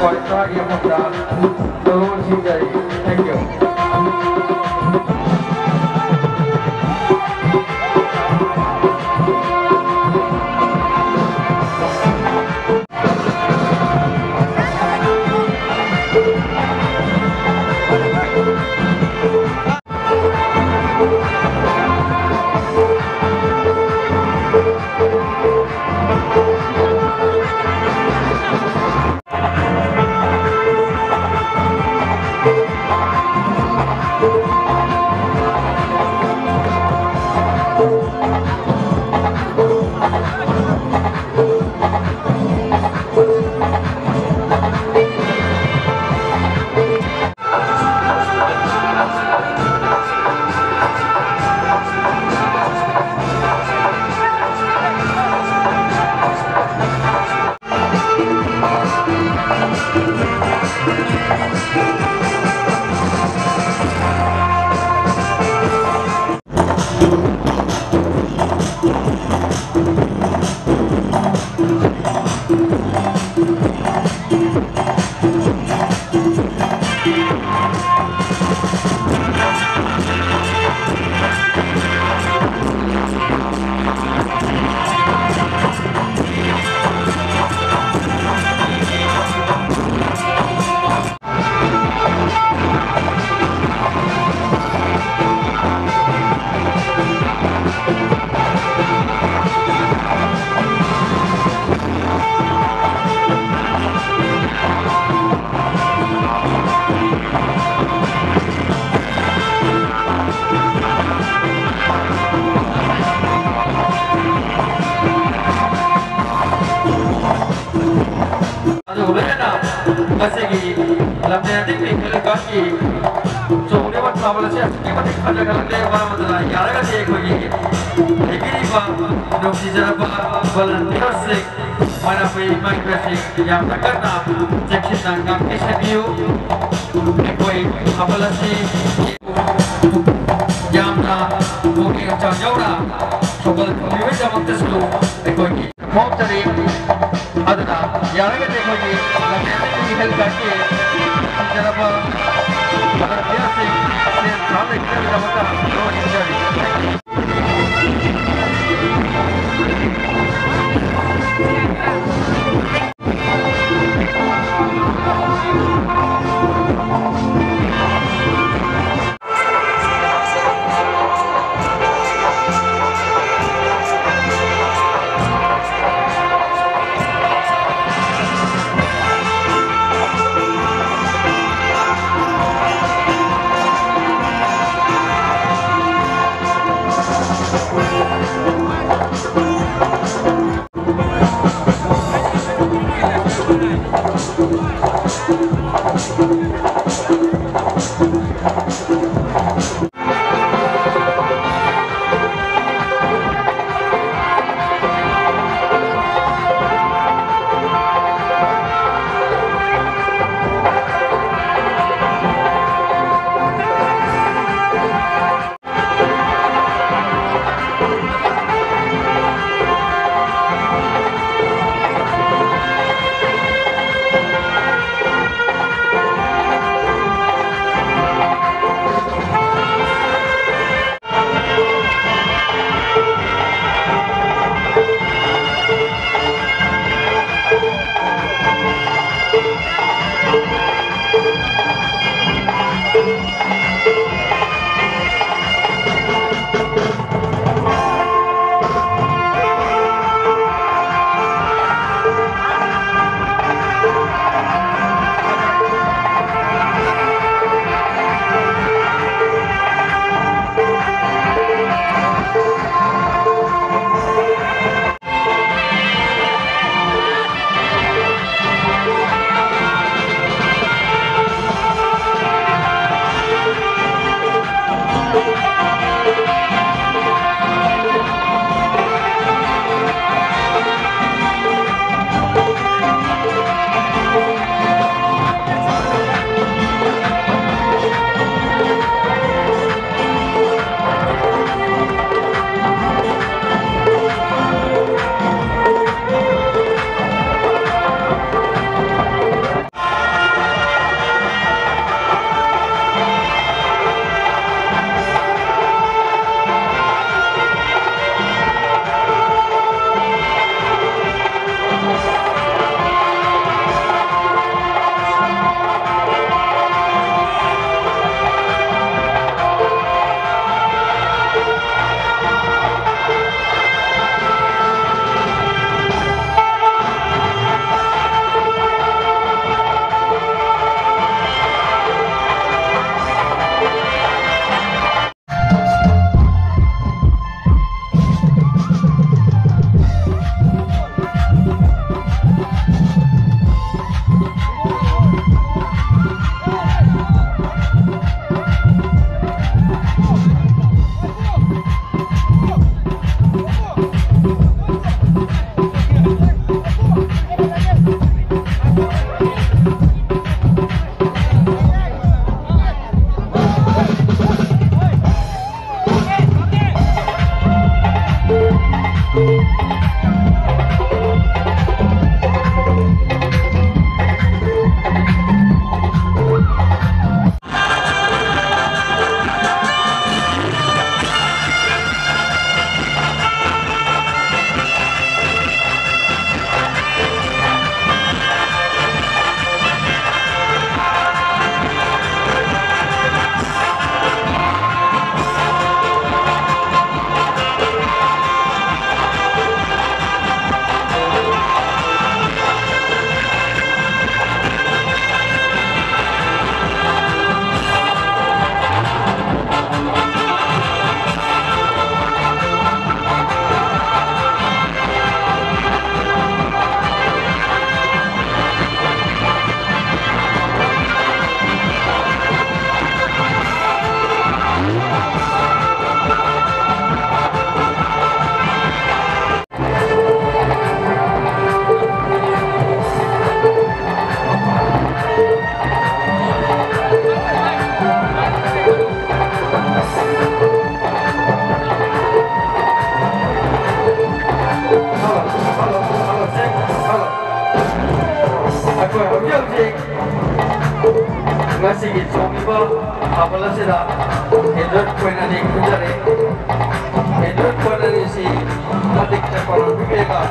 for trying to put that. Thank you. warahmatullahi wabarakatuh kogigi ikiri ba nokti jaraba balan tirasik mana pe imak rasik ya takata cekhi sanga kisadiu koi abalasi jamna moki cha jaura sobal koliwe jamaktesu koi mohtari adna yaragate koi lakshmi help karke jaraba した。